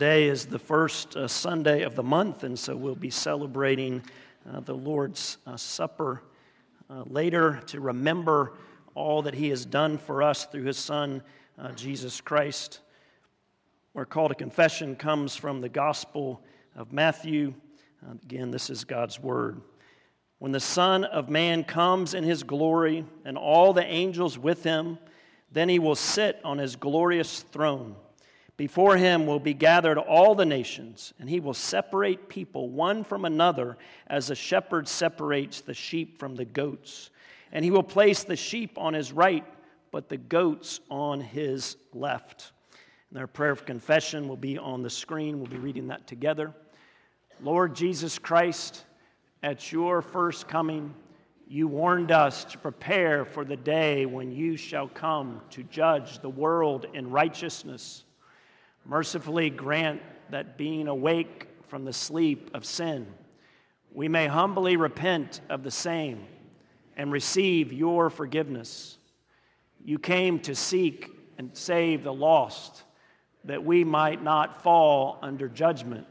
Today is the first uh, Sunday of the month, and so we'll be celebrating uh, the Lord's uh, Supper uh, later to remember all that He has done for us through His Son, uh, Jesus Christ. Our call to confession comes from the Gospel of Matthew. Uh, again, this is God's Word. When the Son of Man comes in His glory and all the angels with Him, then He will sit on His glorious throne. Before him will be gathered all the nations, and he will separate people one from another as a shepherd separates the sheep from the goats. And he will place the sheep on his right, but the goats on his left. And our prayer of confession will be on the screen. We'll be reading that together. Lord Jesus Christ, at your first coming, you warned us to prepare for the day when you shall come to judge the world in righteousness Mercifully grant that being awake from the sleep of sin, we may humbly repent of the same and receive your forgiveness. You came to seek and save the lost, that we might not fall under judgment,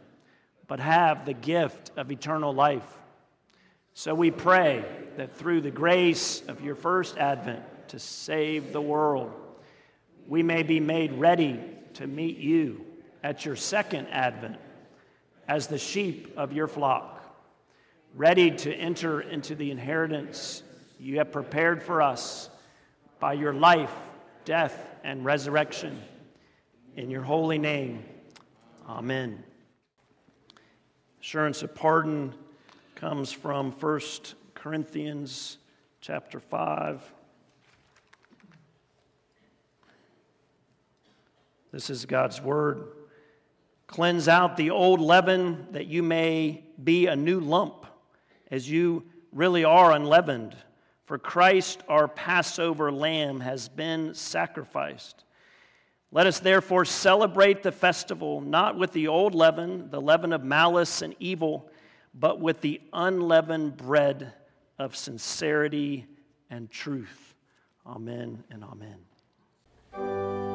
but have the gift of eternal life. So we pray that through the grace of your first advent to save the world, we may be made ready to meet you at your second advent as the sheep of your flock, ready to enter into the inheritance you have prepared for us by your life, death, and resurrection. In your holy name, amen. Assurance of pardon comes from 1 Corinthians chapter 5 This is God's word. Cleanse out the old leaven that you may be a new lump, as you really are unleavened. For Christ, our Passover lamb, has been sacrificed. Let us therefore celebrate the festival not with the old leaven, the leaven of malice and evil, but with the unleavened bread of sincerity and truth. Amen and amen.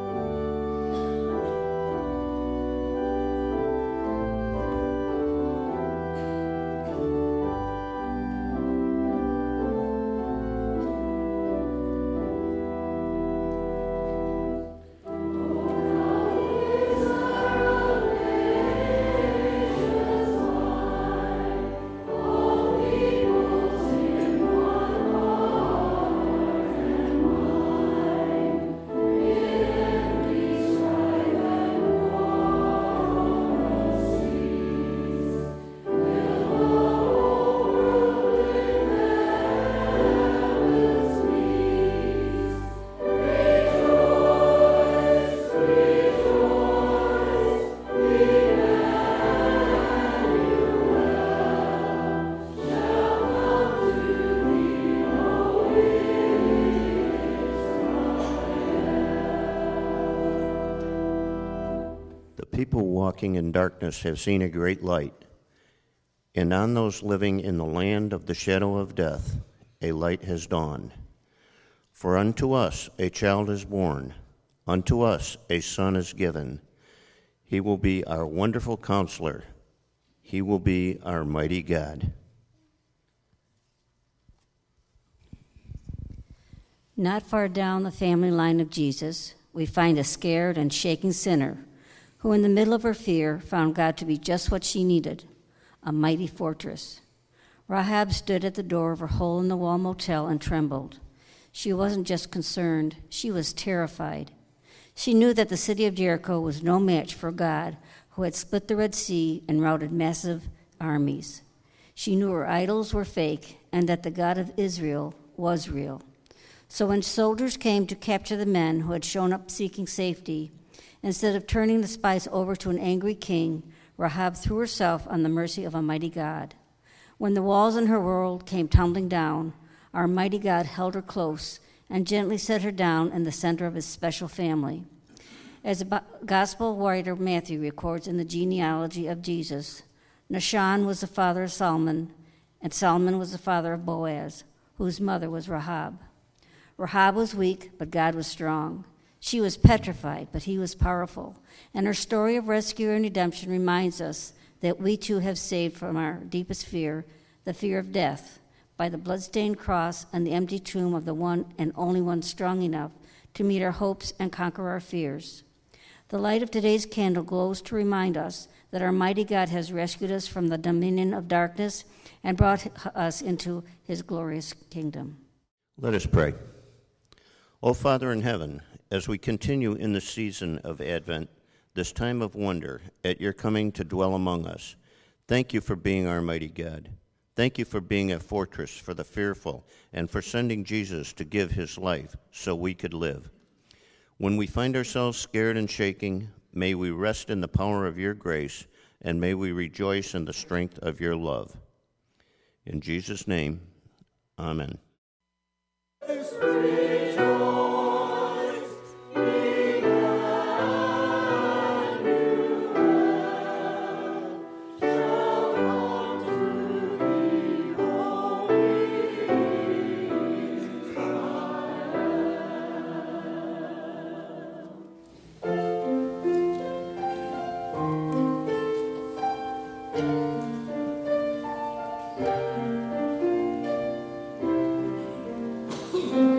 Walking in darkness have seen a great light. And on those living in the land of the shadow of death, a light has dawned. For unto us a child is born, unto us a son is given. He will be our wonderful counselor, he will be our mighty God. Not far down the family line of Jesus, we find a scared and shaking sinner who, in the middle of her fear, found God to be just what she needed a mighty fortress. Rahab stood at the door of her hole in the wall motel and trembled. She wasn't just concerned, she was terrified. She knew that the city of Jericho was no match for God, who had split the Red Sea and routed massive armies. She knew her idols were fake and that the God of Israel was real. So when soldiers came to capture the men who had shown up seeking safety, Instead of turning the spies over to an angry king, Rahab threw herself on the mercy of a mighty God. When the walls in her world came tumbling down, our mighty God held her close and gently set her down in the center of his special family. As the gospel writer Matthew records in the genealogy of Jesus, Nahshon was the father of Solomon, and Solomon was the father of Boaz, whose mother was Rahab. Rahab was weak, but God was strong. She was petrified, but he was powerful. And her story of rescue and redemption reminds us that we too have saved from our deepest fear, the fear of death, by the bloodstained cross and the empty tomb of the one and only one strong enough to meet our hopes and conquer our fears. The light of today's candle glows to remind us that our mighty God has rescued us from the dominion of darkness and brought us into his glorious kingdom. Let us pray. O Father in heaven, as we continue in the season of Advent, this time of wonder at your coming to dwell among us, thank you for being our mighty God. Thank you for being a fortress for the fearful and for sending Jesus to give his life so we could live. When we find ourselves scared and shaking, may we rest in the power of your grace and may we rejoice in the strength of your love. In Jesus' name, amen. you.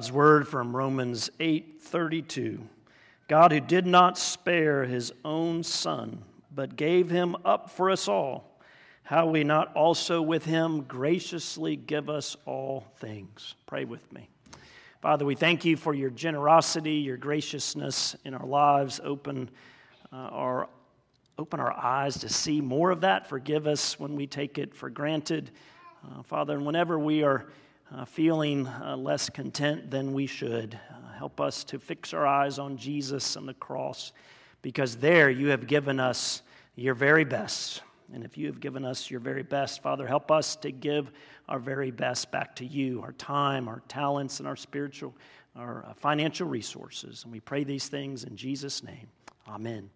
God's word from Romans 8:32. God who did not spare his own son, but gave him up for us all, how we not also with him graciously give us all things. Pray with me. Father, we thank you for your generosity, your graciousness in our lives. Open uh, our open our eyes to see more of that. Forgive us when we take it for granted. Uh, Father, and whenever we are uh, feeling uh, less content than we should. Uh, help us to fix our eyes on Jesus and the cross because there you have given us your very best. And if you have given us your very best, Father, help us to give our very best back to you our time, our talents, and our spiritual, our uh, financial resources. And we pray these things in Jesus' name. Amen.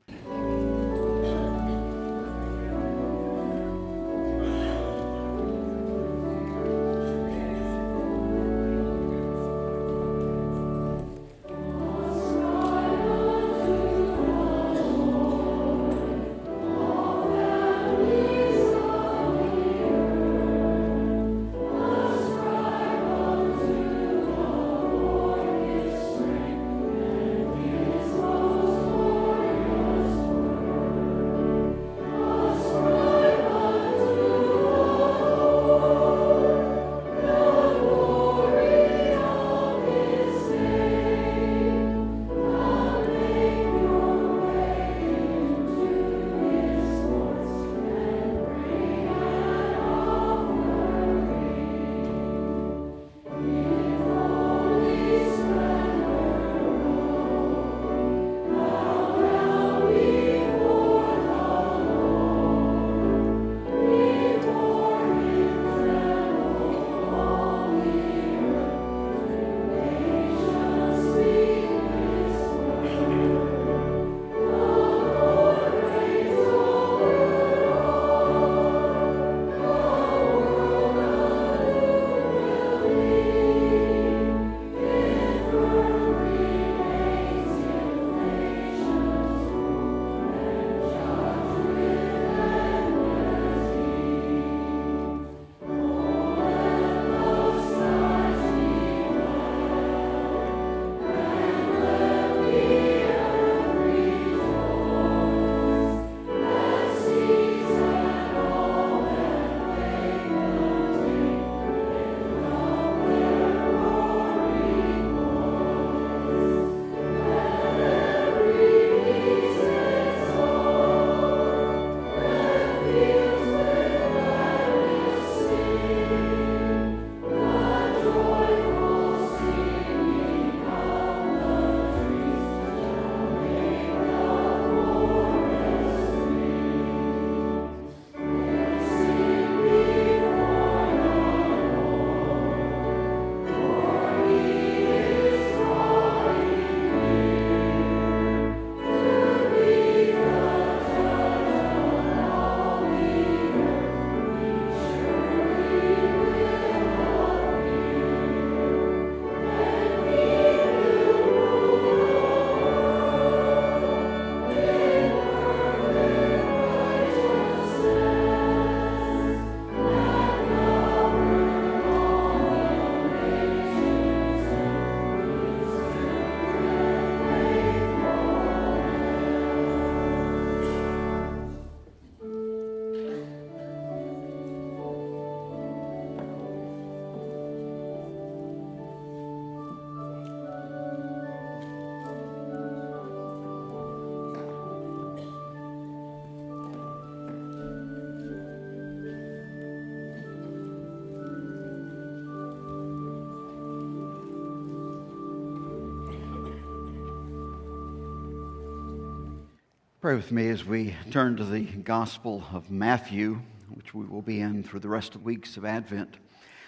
Pray with me as we turn to the Gospel of Matthew, which we will be in for the rest of the weeks of Advent.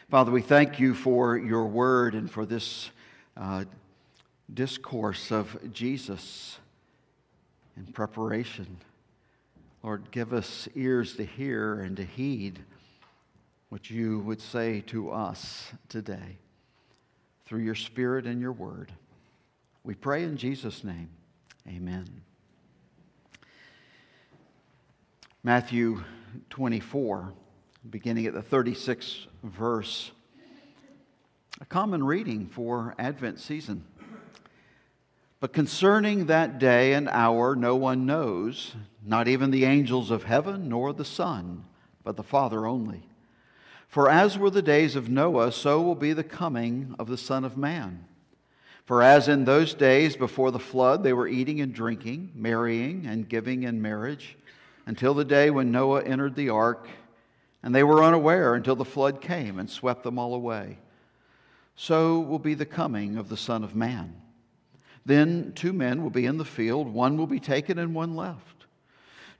Father, we thank you for your word and for this uh, discourse of Jesus in preparation. Lord, give us ears to hear and to heed what you would say to us today through your Spirit and your word. We pray in Jesus' name. Amen. Matthew 24, beginning at the 36th verse. a common reading for Advent season. But concerning that day and hour, no one knows, not even the angels of heaven, nor the Son, but the Father only. For as were the days of Noah, so will be the coming of the Son of Man. For as in those days before the flood, they were eating and drinking, marrying and giving in marriage, until the day when Noah entered the ark, and they were unaware until the flood came and swept them all away. So will be the coming of the Son of Man. Then two men will be in the field, one will be taken and one left.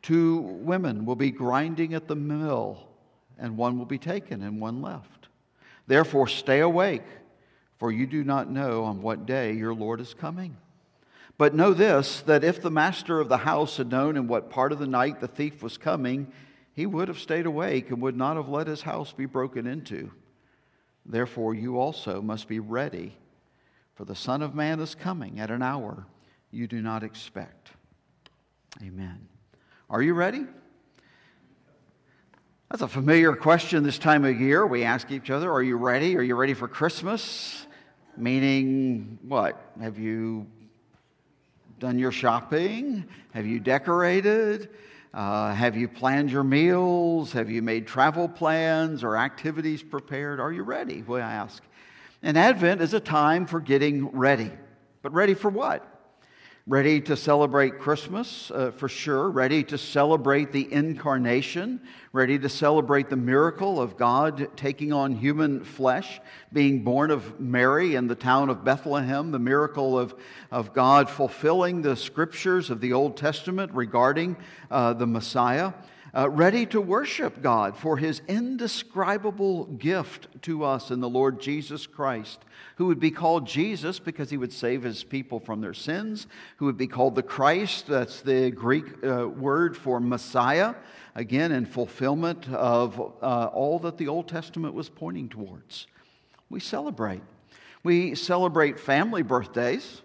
Two women will be grinding at the mill, and one will be taken and one left. Therefore, stay awake, for you do not know on what day your Lord is coming. But know this that if the master of the house had known in what part of the night the thief was coming, he would have stayed awake and would not have let his house be broken into. Therefore, you also must be ready for the Son of Man is coming at an hour you do not expect. Amen. Are you ready? That's a familiar question this time of year. We ask each other, Are you ready? Are you ready for Christmas? Meaning, what? Have you done your shopping? Have you decorated? Uh, have you planned your meals? Have you made travel plans or activities prepared? Are you ready? We ask. And Advent is a time for getting ready. But ready for what? Ready to celebrate Christmas, uh, for sure. Ready to celebrate the incarnation. Ready to celebrate the miracle of God taking on human flesh, being born of Mary in the town of Bethlehem. The miracle of, of God fulfilling the scriptures of the Old Testament regarding uh, the Messiah uh, ready to worship God for his indescribable gift to us in the Lord Jesus Christ, who would be called Jesus because he would save his people from their sins, who would be called the Christ, that's the Greek uh, word for Messiah, again, in fulfillment of uh, all that the Old Testament was pointing towards. We celebrate. We celebrate family birthdays.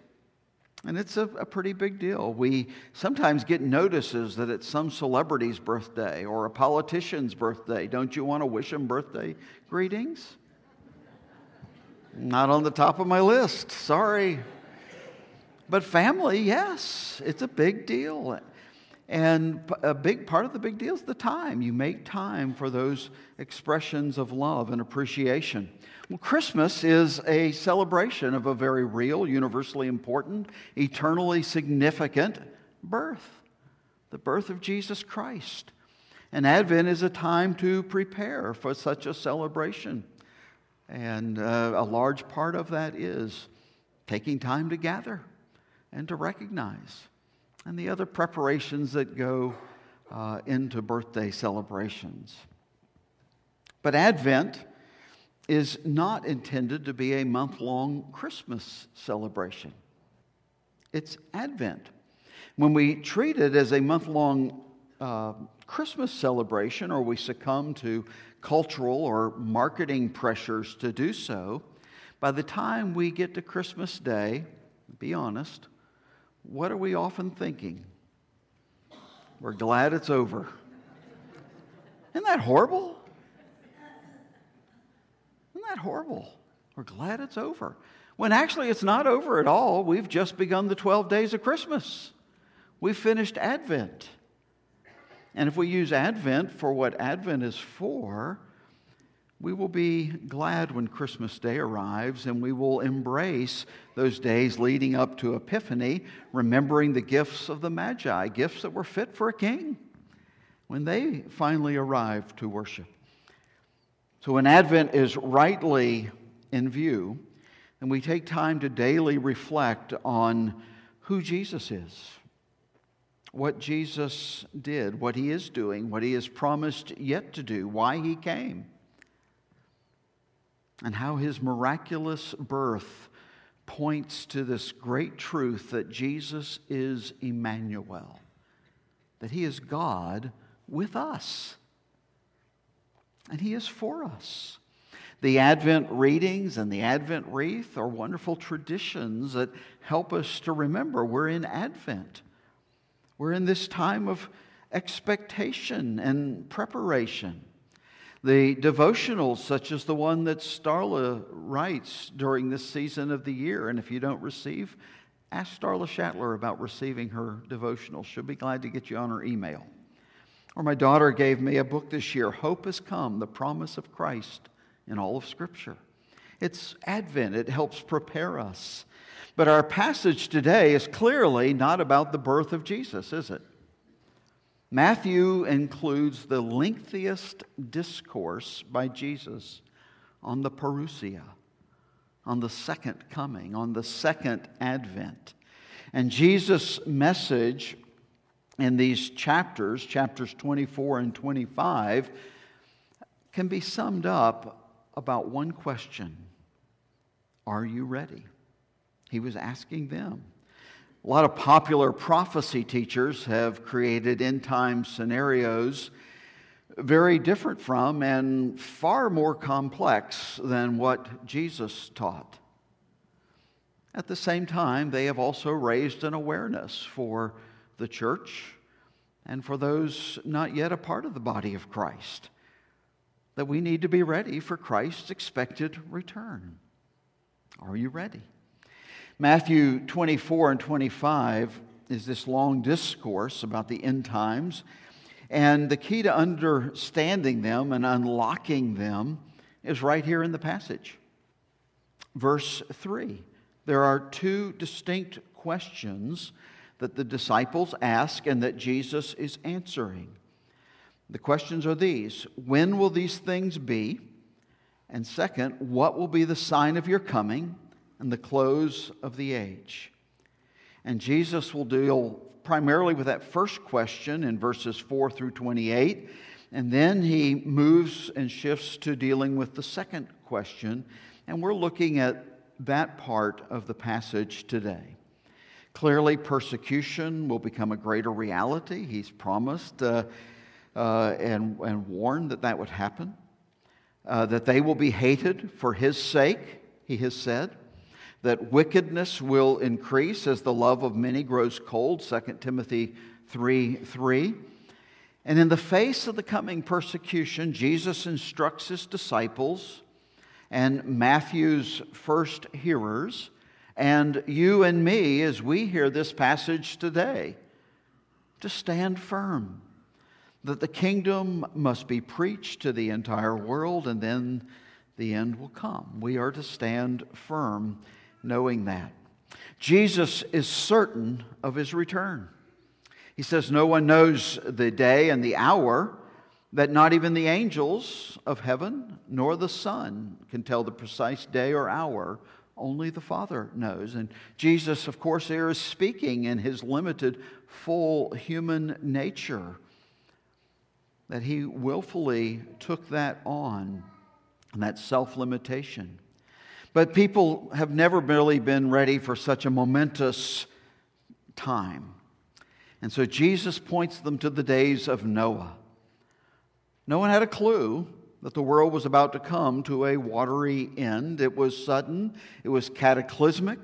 And it's a, a, pretty big deal. We sometimes get notices that it's some celebrity's birthday or a politician's birthday. Don't you want to wish them birthday greetings? Not on the top of my list, sorry. But family, yes, it's a big deal. And a big part of the big deal is the time. You make time for those expressions of love and appreciation. Well, Christmas is a celebration of a very real, universally important, eternally significant birth the birth of Jesus Christ. And Advent is a time to prepare for such a celebration. And uh, a large part of that is taking time to gather and to recognize and the other preparations that go uh, into birthday celebrations. But Advent is not intended to be a month long Christmas celebration, it's Advent. When we treat it as a month long uh, Christmas celebration, or we succumb to cultural or marketing pressures to do so, by the time we get to Christmas Day, be honest, what are we often thinking? We're glad it's over. Isn't that horrible? That horrible? We're glad it's over. When actually it's not over at all. We've just begun the 12 days of Christmas. We've finished Advent. And if we use Advent for what Advent is for, we will be glad when Christmas Day arrives and we will embrace those days leading up to Epiphany, remembering the gifts of the Magi, gifts that were fit for a king when they finally arrived to worship. So, when Advent is rightly in view, and we take time to daily reflect on who Jesus is, what Jesus did, what he is doing, what he has promised yet to do, why he came and how his miraculous birth points to this great truth that Jesus is Emmanuel, that he is God with us, and he is for us. The Advent readings and the Advent wreath are wonderful traditions that help us to remember we're in Advent. We're in this time of expectation and preparation. The devotionals, such as the one that Starla writes during this season of the year. And if you don't receive, ask Starla Shatler about receiving her devotional. She'll be glad to get you on her email. Or my daughter gave me a book this year, Hope Has Come, the Promise of Christ in all of Scripture. It's Advent, it helps prepare us. But our passage today is clearly not about the birth of Jesus, is it? Matthew includes the lengthiest discourse by Jesus on the parousia, on the second coming, on the second advent. And Jesus' message in these chapters, chapters 24 and 25, can be summed up about one question Are you ready? He was asking them. A lot of popular prophecy teachers have created end time scenarios very different from and far more complex than what Jesus taught. At the same time, they have also raised an awareness for the church and for those not yet a part of the body of Christ that we need to be ready for Christ's expected return. Are you ready? Matthew 24 and 25 is this long discourse about the end times. And the key to understanding them and unlocking them is right here in the passage. Verse 3. There are two distinct questions that the disciples ask and that Jesus is answering. The questions are these When will these things be? And second, what will be the sign of your coming and the close of the age. And Jesus will deal primarily with that first question in verses 4 through 28. And then he moves and shifts to dealing with the second question. And we're looking at that part of the passage today. Clearly, persecution will become a greater reality. He's promised uh, uh, and, and warned that that would happen, uh, that they will be hated for his sake, he has said that wickedness will increase as the love of many grows cold, 2 Timothy 3 3. And in the face of the coming persecution, Jesus instructs his disciples and Matthew's first hearers, and you and me as we hear this passage today, to stand firm. That the kingdom must be preached to the entire world, and then the end will come. We are to stand firm knowing that. Jesus is certain of his return. He says, No one knows the day and the hour, that not even the angels of heaven nor the Son can tell the precise day or hour. Only the Father knows. And Jesus, of course, here is speaking in his limited, full human nature, that he willfully took that on, and that self limitation. But people have never really been ready for such a momentous time. And so Jesus points them to the days of Noah. No one had a clue that the world was about to come to a watery end. It was sudden, it was cataclysmic,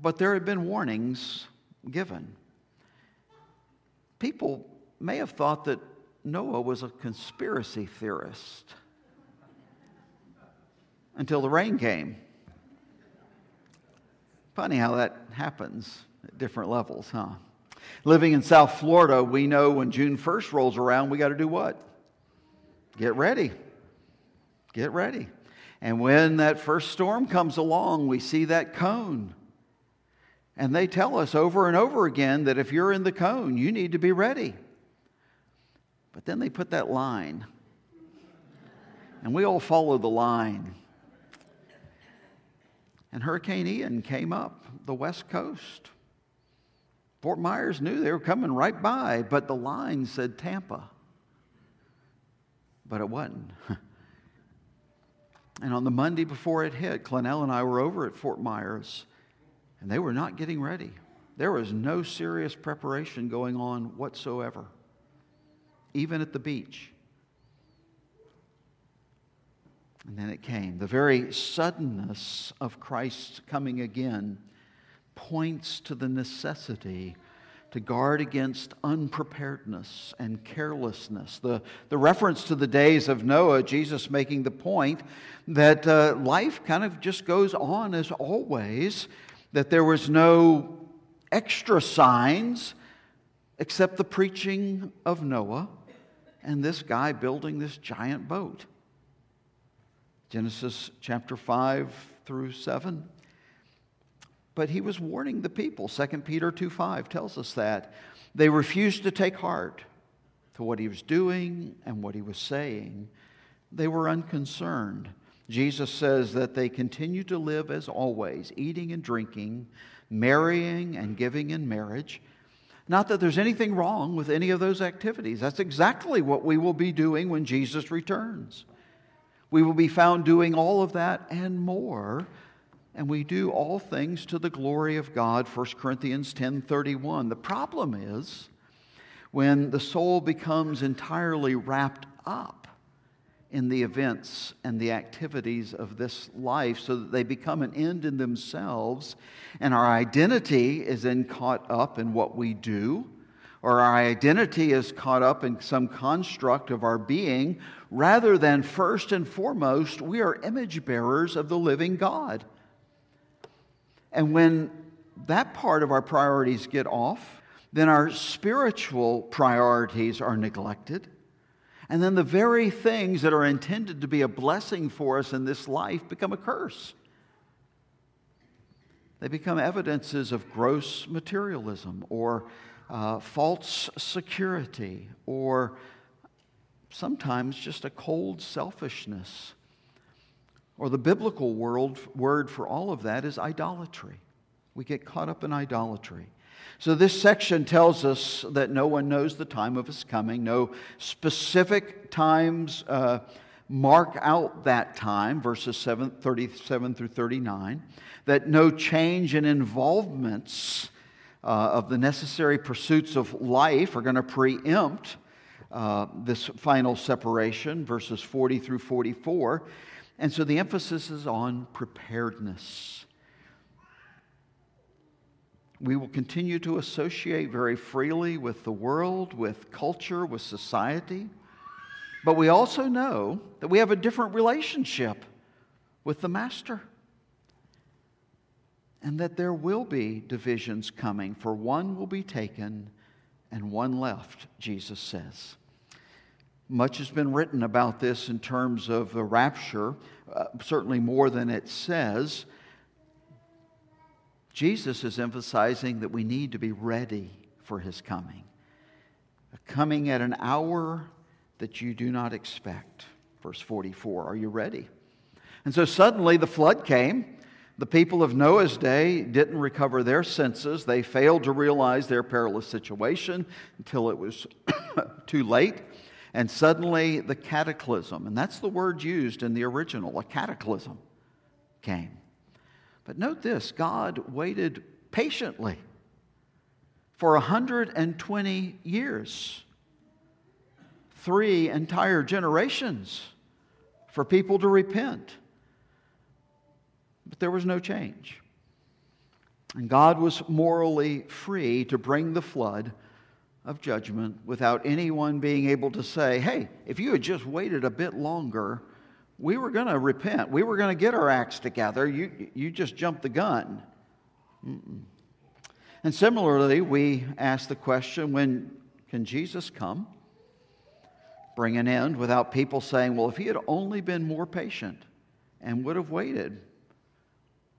but there had been warnings given. People may have thought that Noah was a conspiracy theorist until the rain came. Funny how that happens at different levels, huh? Living in South Florida, we know when June 1st rolls around, we got to do what? Get ready. Get ready. And when that first storm comes along, we see that cone. And they tell us over and over again that if you're in the cone, you need to be ready. But then they put that line. And we all follow the line. And Hurricane Ian came up the west coast. Fort Myers knew they were coming right by, but the line said Tampa. But it wasn't. and on the Monday before it hit, Clennell and I were over at Fort Myers, and they were not getting ready. There was no serious preparation going on whatsoever, even at the beach. And then it came. The very suddenness of Christ's coming again points to the necessity to guard against unpreparedness and carelessness. The, the reference to the days of Noah, Jesus making the point that uh, life kind of just goes on as always, that there was no extra signs except the preaching of Noah and this guy building this giant boat. Genesis chapter 5 through 7. But he was warning the people. 2 Peter 2 5 tells us that. They refused to take heart to what he was doing and what he was saying. They were unconcerned. Jesus says that they continue to live as always, eating and drinking, marrying and giving in marriage. Not that there's anything wrong with any of those activities. That's exactly what we will be doing when Jesus returns. We will be found doing all of that and more and we do all things to the glory of God 1 Corinthians 10:31 the problem is when the soul becomes entirely wrapped up in the events and the activities of this life so that they become an end in themselves and our identity is then caught up in what we do or our identity is caught up in some construct of our being rather than first and foremost we are image bearers of the living God and when that part of our priorities get off, then our spiritual priorities are neglected. And then the very things that are intended to be a blessing for us in this life become a curse. They become evidences of gross materialism or uh, false security or sometimes just a cold selfishness or the biblical world, word for all of that is idolatry. We get caught up in idolatry. So, this section tells us that no one knows the time of his coming. No specific times uh, mark out that time, verses 7, 37 through 39. That no change in involvements uh, of the necessary pursuits of life are going to preempt uh, this final separation, verses 40 through 44. And so the emphasis is on preparedness. We will continue to associate very freely with the world, with culture, with society. But we also know that we have a different relationship with the Master. And that there will be divisions coming, for one will be taken and one left, Jesus says. Much has been written about this in terms of the rapture, uh, certainly more than it says. Jesus is emphasizing that we need to be ready for his coming, coming at an hour that you do not expect. Verse 44 Are you ready? And so suddenly the flood came. The people of Noah's day didn't recover their senses. They failed to realize their perilous situation until it was too late. And suddenly the cataclysm, and that's the word used in the original, a cataclysm came. But note this God waited patiently for 120 years, three entire generations for people to repent. But there was no change. And God was morally free to bring the flood of judgment without anyone being able to say, hey, if you had just waited a bit longer, we were going to repent. We were going to get our acts together. You, you just jumped the gun. Mm-mm. And similarly, we ask the question when can Jesus come? Bring an end without people saying, well, if he had only been more patient and would have waited,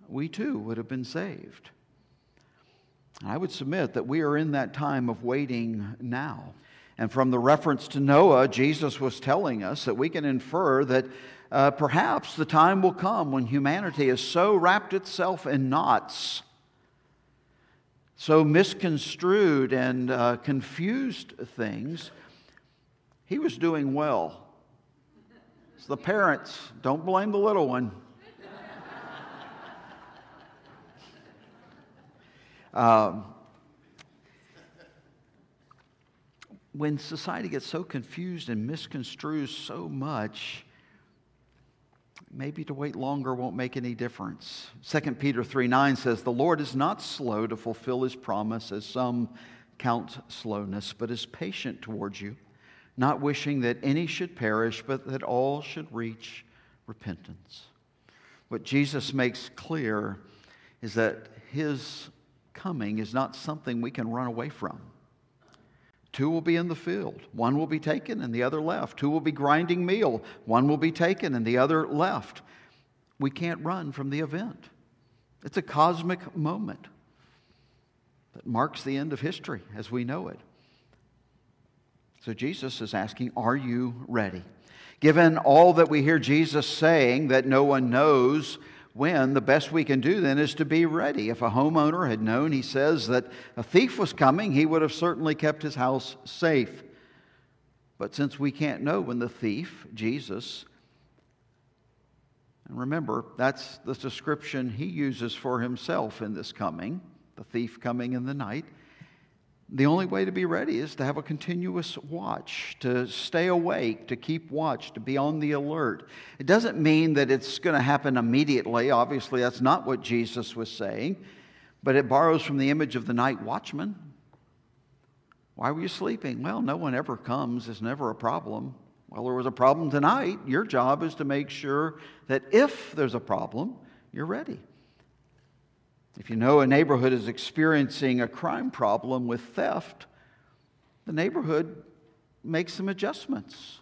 we too would have been saved. I would submit that we are in that time of waiting now. And from the reference to Noah, Jesus was telling us that we can infer that uh, perhaps the time will come when humanity has so wrapped itself in knots, so misconstrued and uh, confused things. He was doing well. So the parents, don't blame the little one. Um, when society gets so confused and misconstrues so much, maybe to wait longer won't make any difference. 2 Peter 3 9 says, The Lord is not slow to fulfill his promise, as some count slowness, but is patient towards you, not wishing that any should perish, but that all should reach repentance. What Jesus makes clear is that his coming is not something we can run away from. Two will be in the field. One will be taken and the other left. Two will be grinding meal. One will be taken and the other left. We can't run from the event. It's a cosmic moment that marks the end of history as we know it. So Jesus is asking, Are you ready? Given all that we hear Jesus saying that no one knows when, the best we can do then is to be ready. If a homeowner had known, he says, that a thief was coming, he would have certainly kept his house safe. But since we can't know when the thief, Jesus, and remember, that's the description he uses for himself in this coming the thief coming in the night. The only way to be ready is to have a continuous watch, to stay awake, to keep watch, to be on the alert. It doesn't mean that it's going to happen immediately. Obviously, that's not what Jesus was saying, but it borrows from the image of the night watchman. Why were you sleeping? Well, no one ever comes, it's never a problem. Well, there was a problem tonight. Your job is to make sure that if there's a problem, you're ready. If you know a neighborhood is experiencing a crime problem with theft, the neighborhood makes some adjustments.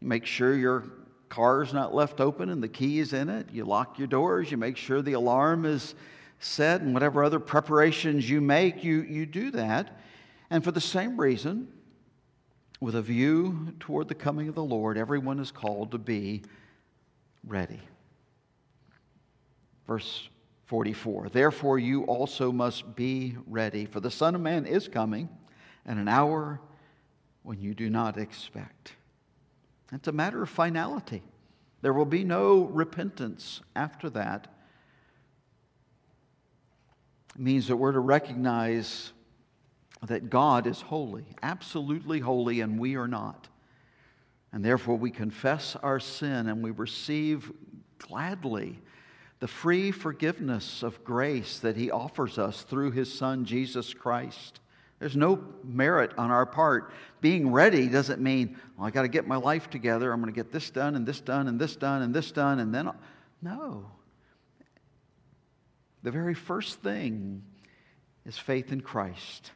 You make sure your car is not left open and the key is in it. You lock your doors. You make sure the alarm is set, and whatever other preparations you make, you, you do that. And for the same reason, with a view toward the coming of the Lord, everyone is called to be ready. Verse 44. Therefore, you also must be ready, for the Son of Man is coming at an hour when you do not expect. It's a matter of finality. There will be no repentance after that. It means that we're to recognize that God is holy, absolutely holy, and we are not. And therefore, we confess our sin and we receive gladly the free forgiveness of grace that He offers us through His Son, Jesus Christ. There's no merit on our part. Being ready doesn't mean, well, I got to get my life together. I'm going to get this done and this done and this done and this done, and then. I'll... No. The very first thing is faith in Christ.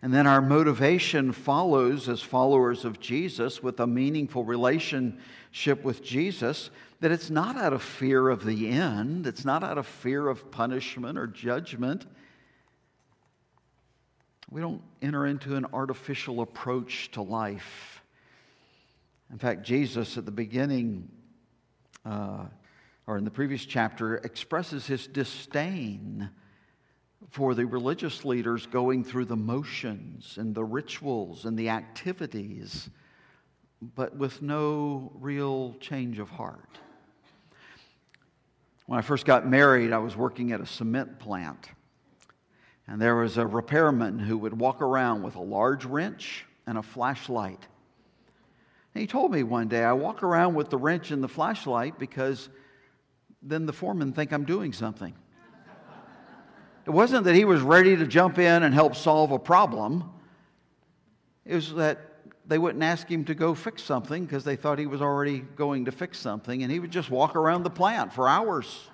And then our motivation follows as followers of Jesus with a meaningful relationship with Jesus that it's not out of fear of the end, it's not out of fear of punishment or judgment. We don't enter into an artificial approach to life. In fact, Jesus at the beginning, uh, or in the previous chapter, expresses his disdain for the religious leaders going through the motions and the rituals and the activities, but with no real change of heart. When I first got married, I was working at a cement plant. And there was a repairman who would walk around with a large wrench and a flashlight. And he told me one day, I walk around with the wrench and the flashlight because then the foreman think I'm doing something. It wasn't that he was ready to jump in and help solve a problem. It was that they wouldn't ask him to go fix something because they thought he was already going to fix something, and he would just walk around the plant for hours.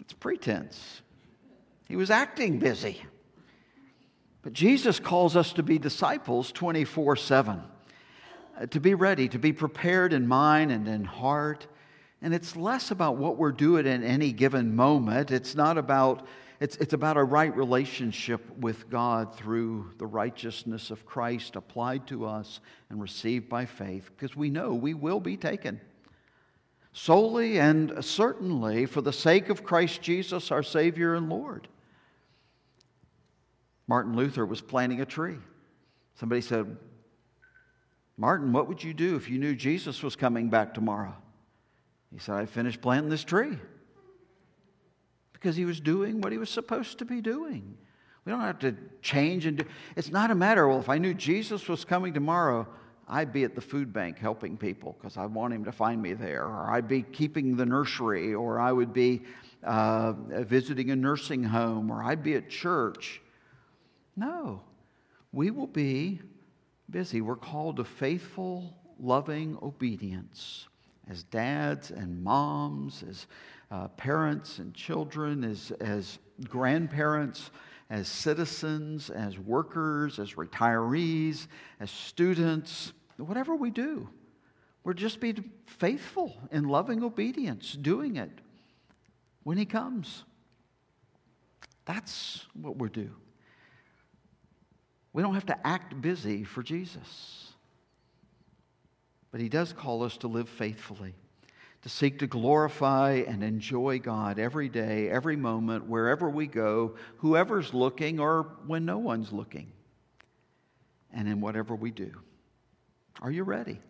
It's pretense. He was acting busy. But Jesus calls us to be disciples 24 7, uh, to be ready, to be prepared in mind and in heart. And it's less about what we're doing in any given moment. It's not about it's, it's about a right relationship with God through the righteousness of Christ applied to us and received by faith, because we know we will be taken. Solely and certainly for the sake of Christ Jesus, our Savior and Lord. Martin Luther was planting a tree. Somebody said, Martin, what would you do if you knew Jesus was coming back tomorrow? He said, I finished planting this tree because he was doing what he was supposed to be doing. We don't have to change and do. It's not a matter, well, if I knew Jesus was coming tomorrow, I'd be at the food bank helping people because I want him to find me there, or I'd be keeping the nursery, or I would be uh, visiting a nursing home, or I'd be at church. No, we will be busy. We're called to faithful, loving obedience as dads and moms, as uh, parents and children, as, as grandparents, as citizens, as workers, as retirees, as students, whatever we do. We're just be faithful in loving obedience, doing it when He comes. That's what we're. We don't have to act busy for Jesus. But He does call us to live faithfully, to seek to glorify and enjoy God every day, every moment, wherever we go, whoever's looking or when no one's looking, and in whatever we do. Are you ready?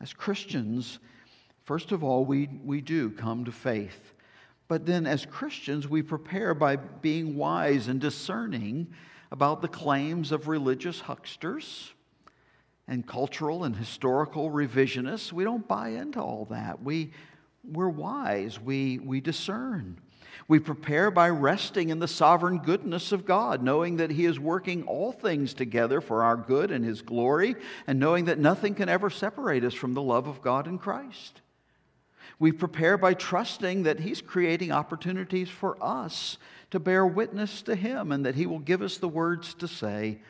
As Christians, first of all, we, we do come to faith. But then, as Christians, we prepare by being wise and discerning about the claims of religious hucksters and cultural and historical revisionists. We don't buy into all that. We, we're wise, we, we discern. We prepare by resting in the sovereign goodness of God, knowing that He is working all things together for our good and His glory, and knowing that nothing can ever separate us from the love of God in Christ. We prepare by trusting that He's creating opportunities for us to bear witness to Him and that He will give us the words to say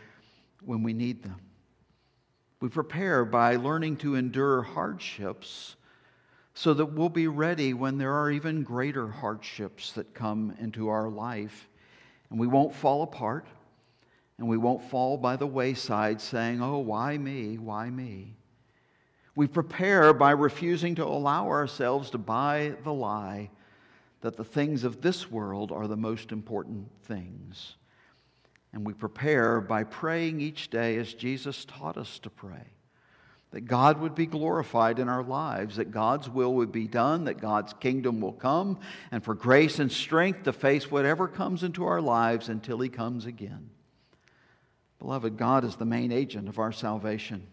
when we need them. We prepare by learning to endure hardships so that we'll be ready when there are even greater hardships that come into our life. And we won't fall apart and we won't fall by the wayside saying, Oh, why me? Why me? We prepare by refusing to allow ourselves to buy the lie that the things of this world are the most important things. And we prepare by praying each day as Jesus taught us to pray. That God would be glorified in our lives, that God's will would be done, that God's kingdom will come, and for grace and strength to face whatever comes into our lives until He comes again. Beloved, God is the main agent of our salvation.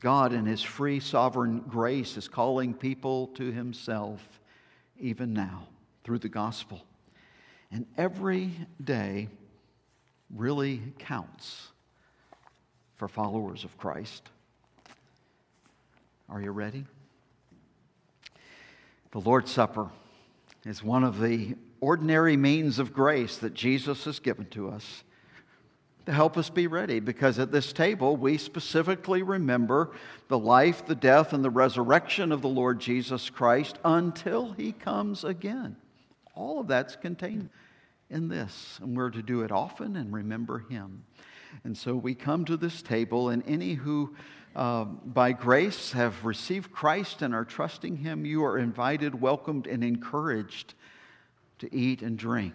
God, in His free sovereign grace, is calling people to Himself even now through the gospel. And every day really counts for followers of Christ. Are you ready? The Lord's Supper is one of the ordinary means of grace that Jesus has given to us to help us be ready because at this table we specifically remember the life, the death, and the resurrection of the Lord Jesus Christ until he comes again. All of that's contained in this, and we're to do it often and remember him. And so we come to this table, and any who uh, by grace have received Christ and are trusting him, you are invited, welcomed, and encouraged to eat and drink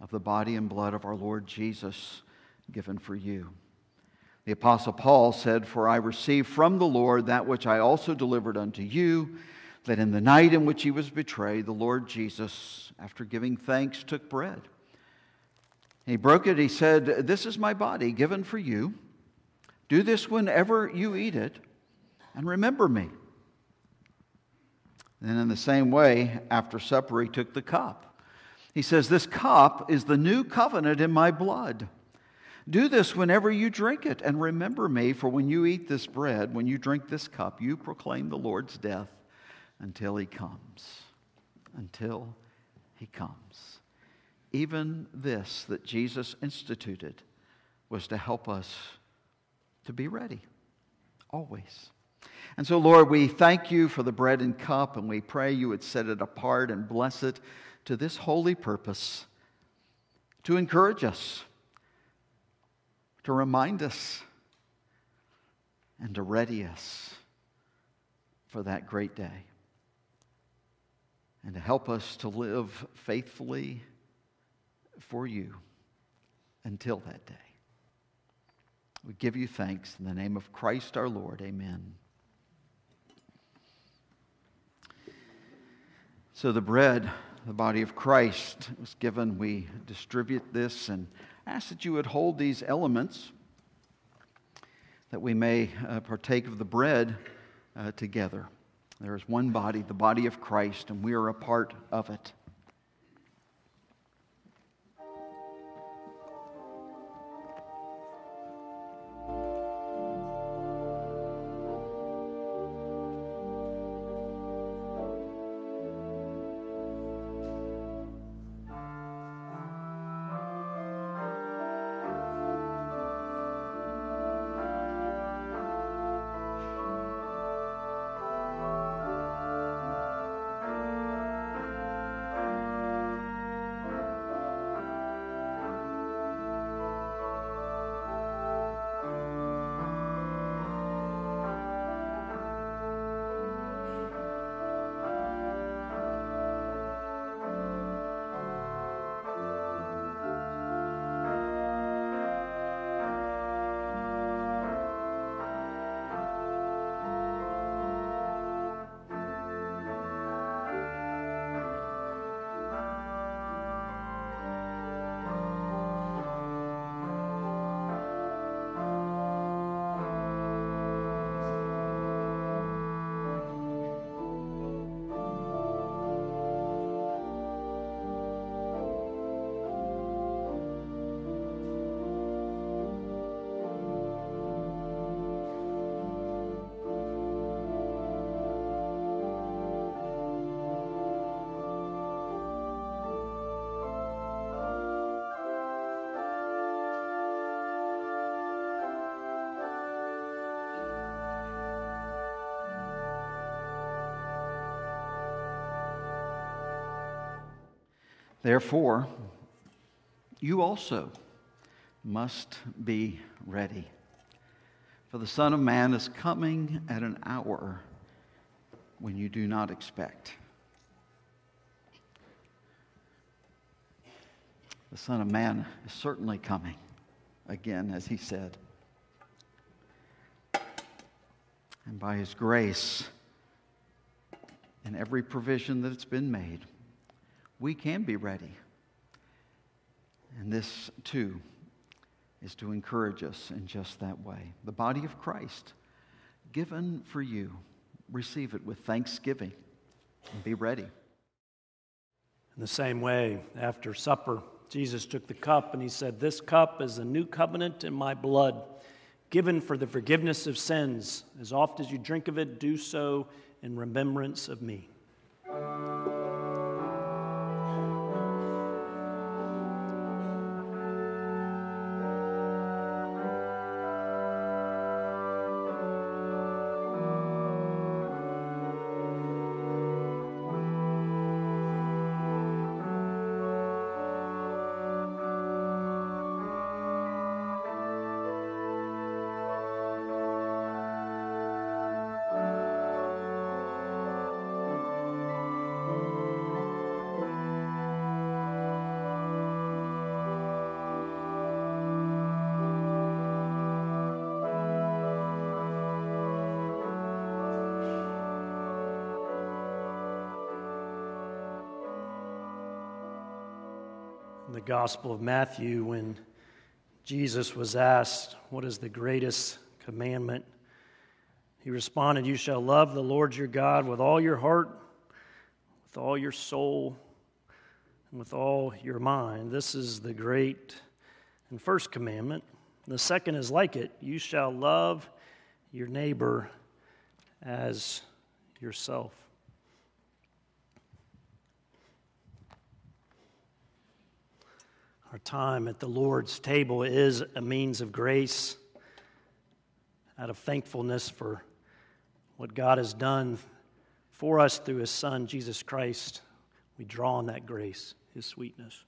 of the body and blood of our Lord Jesus given for you. The Apostle Paul said, For I received from the Lord that which I also delivered unto you, that in the night in which he was betrayed, the Lord Jesus, after giving thanks, took bread. He broke it. He said, This is my body given for you. Do this whenever you eat it, and remember me. And in the same way, after supper, he took the cup. He says, This cup is the new covenant in my blood. Do this whenever you drink it, and remember me, for when you eat this bread, when you drink this cup, you proclaim the Lord's death until he comes. Until he comes. Even this that Jesus instituted was to help us to be ready, always. And so, Lord, we thank you for the bread and cup, and we pray you would set it apart and bless it to this holy purpose to encourage us to remind us and to ready us for that great day and to help us to live faithfully for you until that day. We give you thanks in the name of Christ our Lord. Amen. So the bread, the body of Christ, was given. We distribute this and ask that you would hold these elements that we may uh, partake of the bread uh, together. There is one body, the body of Christ, and we are a part of it. Therefore, you also must be ready. For the Son of Man is coming at an hour when you do not expect. The Son of Man is certainly coming, again, as he said. And by his grace, and every provision that it's been made, we can be ready. And this, too, is to encourage us in just that way. The body of Christ, given for you, receive it with thanksgiving and be ready. In the same way, after supper, Jesus took the cup and he said, This cup is the new covenant in my blood, given for the forgiveness of sins. As oft as you drink of it, do so in remembrance of me. The Gospel of Matthew, when Jesus was asked, What is the greatest commandment? He responded, You shall love the Lord your God with all your heart, with all your soul, and with all your mind. This is the great and first commandment. The second is like it you shall love your neighbor as yourself. Our time at the Lord's table is a means of grace, out of thankfulness for what God has done for us through His Son, Jesus Christ. We draw on that grace, His sweetness.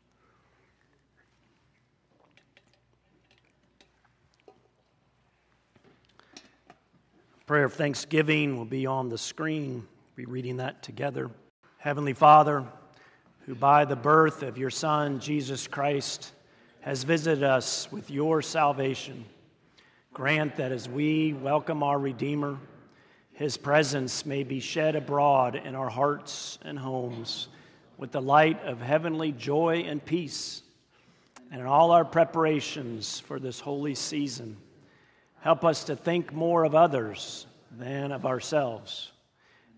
Prayer of thanksgiving will be on the screen. We'll be reading that together. Heavenly Father, who by the birth of your Son, Jesus Christ, has visited us with your salvation. Grant that as we welcome our Redeemer, his presence may be shed abroad in our hearts and homes with the light of heavenly joy and peace. And in all our preparations for this holy season, Help us to think more of others than of ourselves,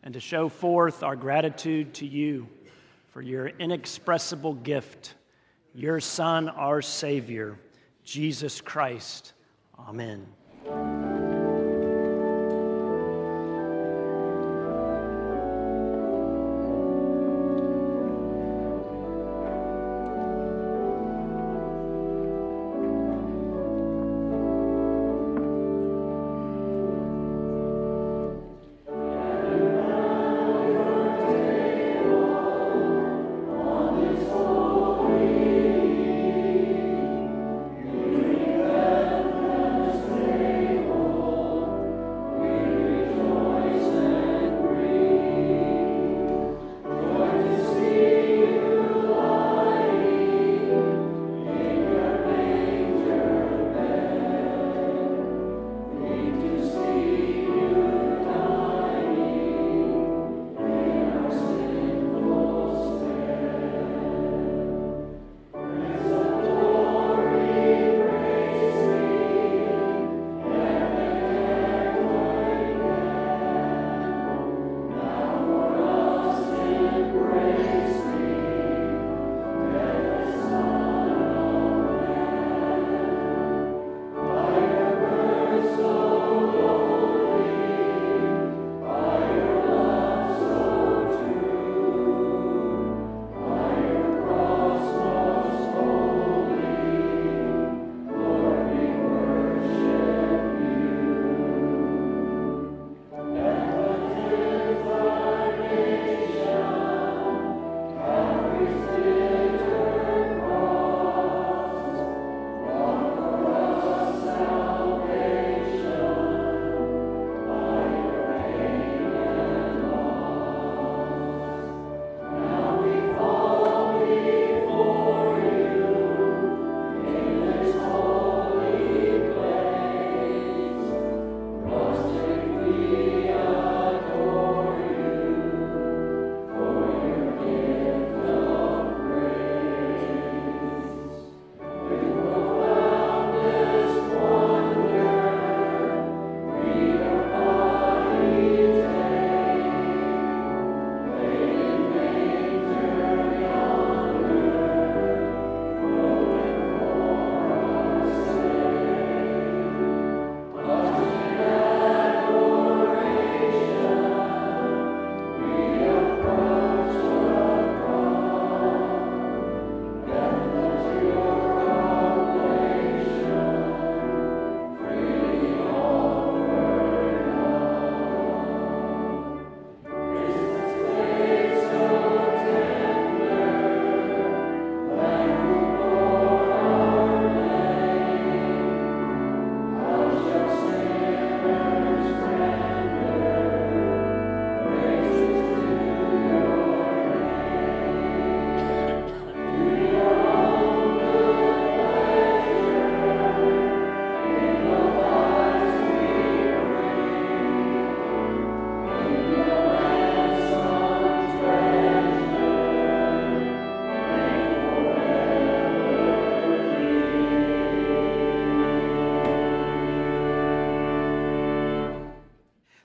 and to show forth our gratitude to you for your inexpressible gift, your Son, our Savior, Jesus Christ. Amen.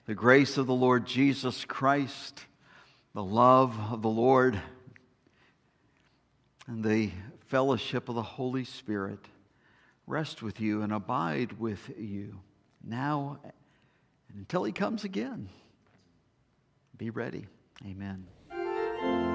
The grace of the Lord Jesus Christ, the love of the Lord, and the fellowship of the Holy Spirit rest with you and abide with you now and until he comes again. Be ready. Amen.